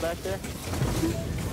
back there?